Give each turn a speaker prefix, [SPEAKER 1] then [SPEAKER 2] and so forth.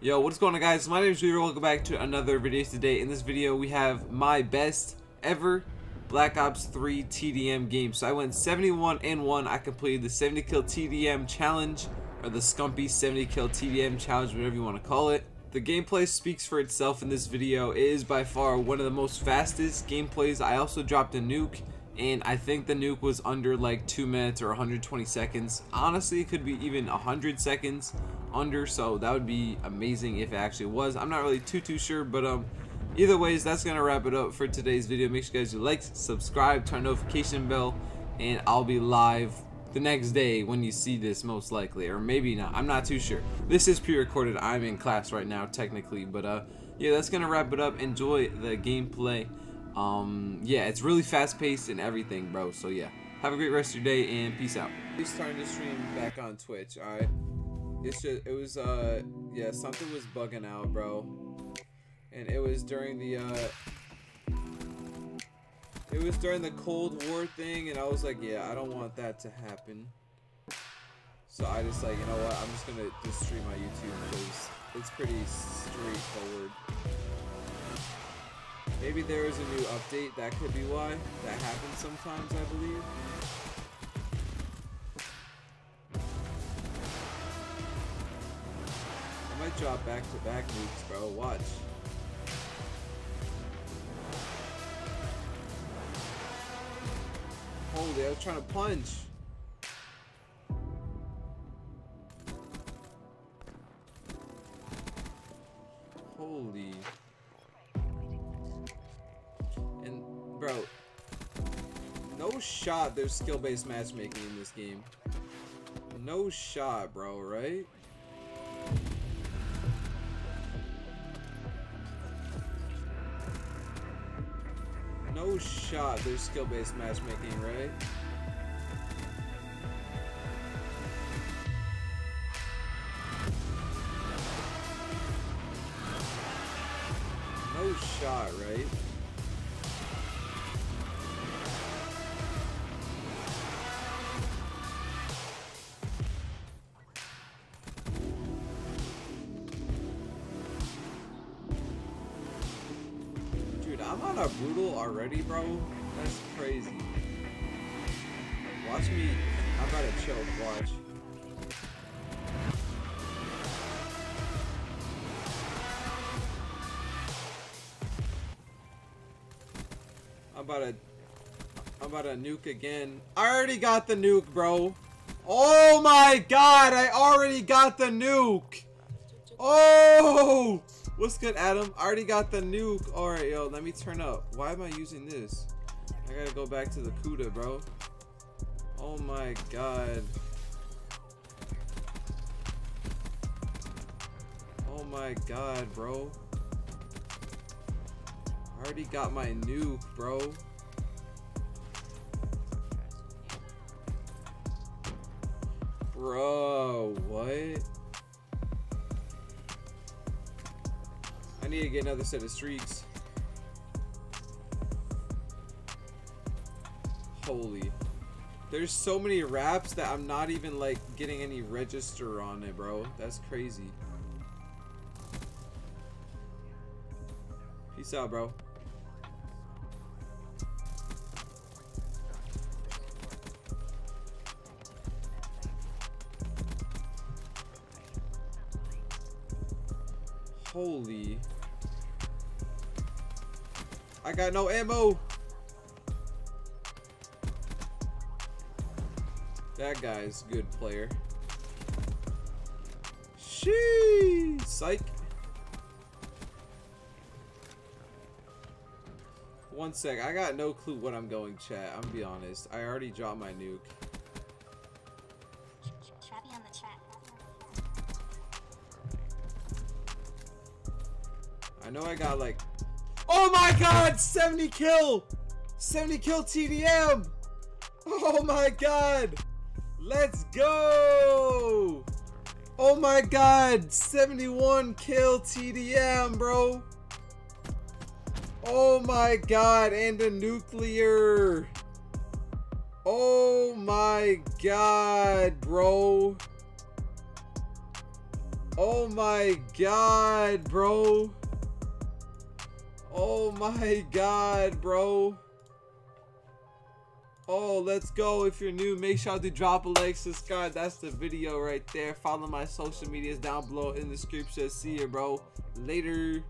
[SPEAKER 1] Yo, what's going on guys? My name is Weaver. Welcome back to another video today. In this video, we have my best ever Black Ops 3 TDM game. So I went 71 and 1. I completed the 70 kill TDM challenge or the Scumpy 70 kill TDM challenge, whatever you want to call it. The gameplay speaks for itself in this video. It is by far one of the most fastest gameplays. I also dropped a nuke and I think the nuke was under like 2 minutes or 120 seconds. Honestly, it could be even 100 seconds under, so that would be amazing if it actually was. I'm not really too too sure, but um, either ways, that's gonna wrap it up for today's video. Make sure you guys do like, subscribe, turn notification bell, and I'll be live the next day when you see this most likely or maybe not i'm not too sure this is pre-recorded i'm in class right now technically but uh yeah that's gonna wrap it up enjoy the gameplay um, yeah, it's really fast paced and everything, bro. So yeah, have a great rest of your day and peace out. We starting to stream back on Twitch. All right, it's just it was uh yeah something was bugging out, bro, and it was during the uh it was during the Cold War thing, and I was like, yeah, I don't want that to happen. So I just like, you know what, I'm just gonna just stream my YouTube because it's pretty straightforward. Maybe there is a new update, that could be why. That happens sometimes, I believe. I might drop back-to-back -back bro. Watch. Holy, I was trying to punch. Holy. Bro. No shot there's skill-based matchmaking in this game. No shot, bro, right? No shot there's skill-based matchmaking, right? No shot, right? On a brutal already, bro. That's crazy. Watch me. I'm about to choke. Watch. I'm about to. I'm about to nuke again. I already got the nuke, bro. Oh my god! I already got the nuke. Oh! What's good, Adam? I already got the nuke. Alright, yo, let me turn up. Why am I using this? I gotta go back to the Kuda, bro. Oh my god. Oh my god, bro. I already got my nuke, bro. Bro, what? I need to get another set of streaks. Holy. There's so many wraps that I'm not even like getting any register on it, bro. That's crazy. Peace out, bro. Holy. I got no ammo. That guy's good player. Sheesh. Psych. One sec. I got no clue what I'm going, chat. I'm gonna be honest. I already dropped my nuke. I know I got like Oh my god! 70 kill! 70 kill TDM! Oh my god! Let's go! Oh my god! 71 kill TDM, bro! Oh my god, and a nuclear! Oh my god, bro! Oh my god, bro. Oh my god, bro. Oh, let's go. If you're new, make sure to drop a like, subscribe. That's the video right there. Follow my social medias down below in the description. See you, bro. Later.